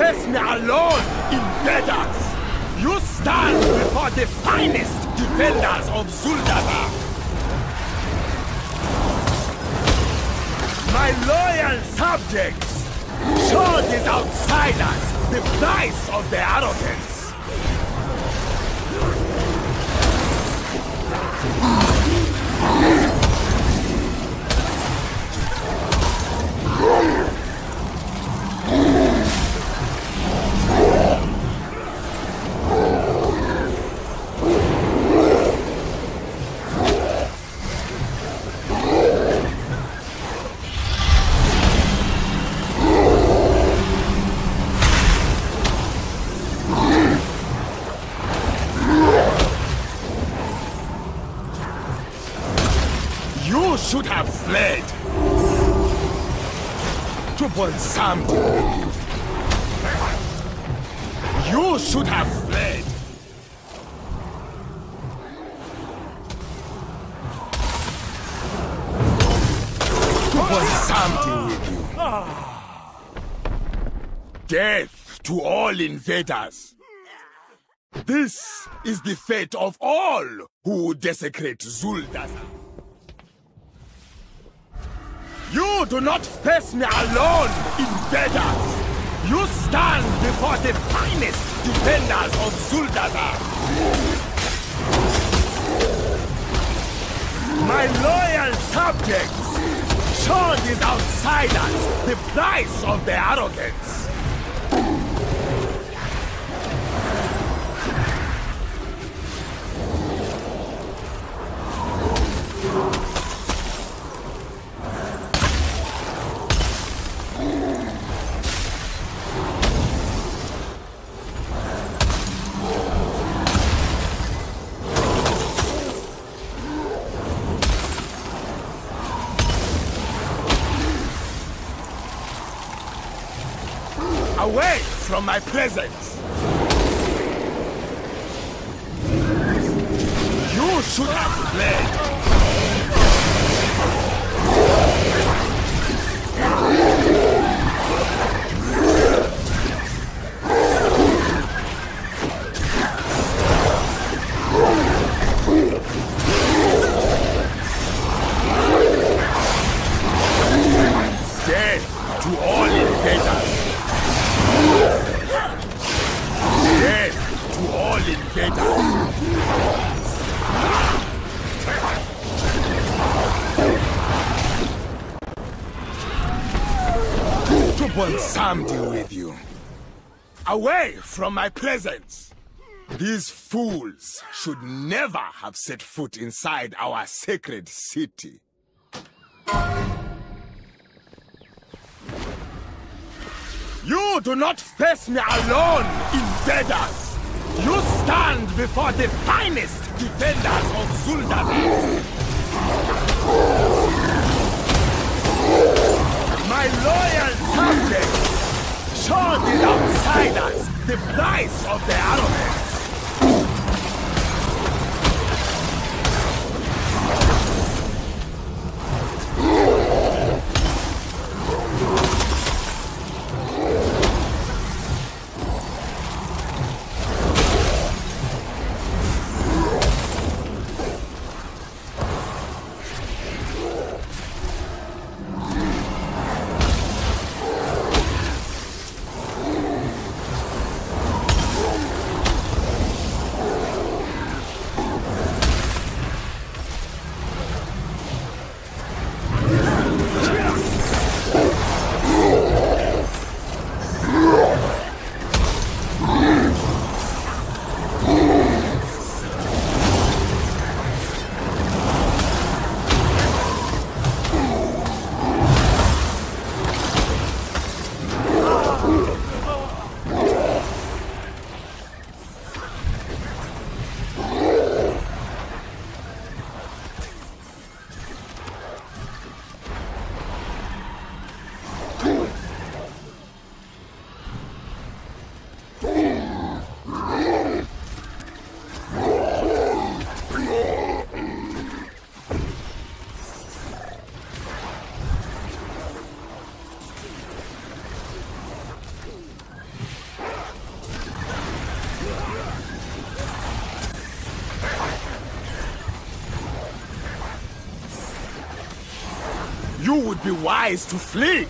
me alone in. You stand before the finest defenders of Zuldazar. My loyal subjects, show these outsiders the price of their arrogance. Should have fled. To Bwonsamdi. You should have fled. To Bwonsamdi with you. Death to all invaders. This is the fate of all who desecrate Zuldazar. You do not face me alone invaders! You stand before the finest defenders of Zuldazar. My loyal subjects, show these outsiders the price of their arrogance. From my presence! You should have fled! To Bwonsamdi with you. Away from my presence! These fools should never have set foot inside our sacred city. You do not face me alone invaders! You stand before the finest defenders of Zuldazar. My subjects, show these outsiders the price of the arrogance. You would be wise to flee.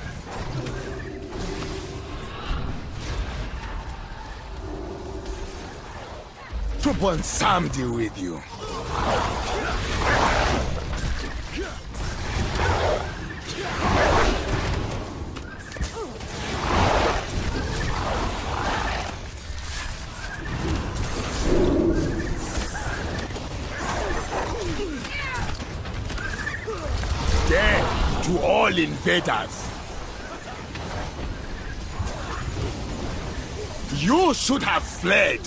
Bwonsamdi with you. To all invaders. You should have fled.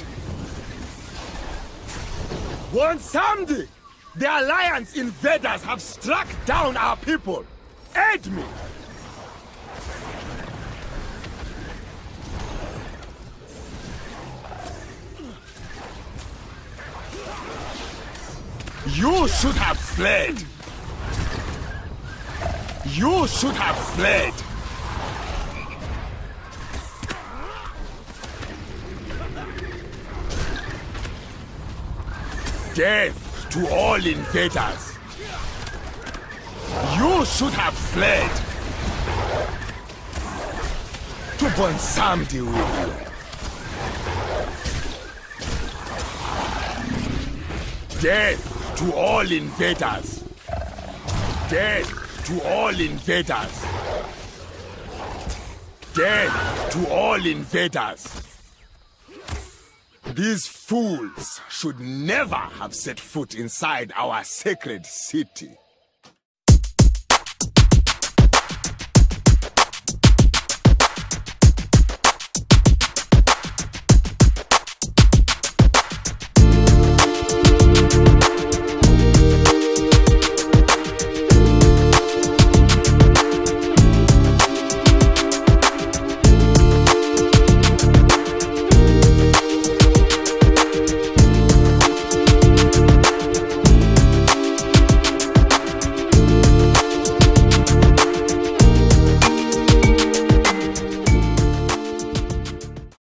Bwonsamdi, the Alliance invaders have struck down our people. Aid me! You should have fled. You should have fled. Death to all invaders. You should have fled. To Bwonsamdi with you. Death to all invaders. Death to all invaders. Death to all invaders. These fools should never have set foot inside our sacred city.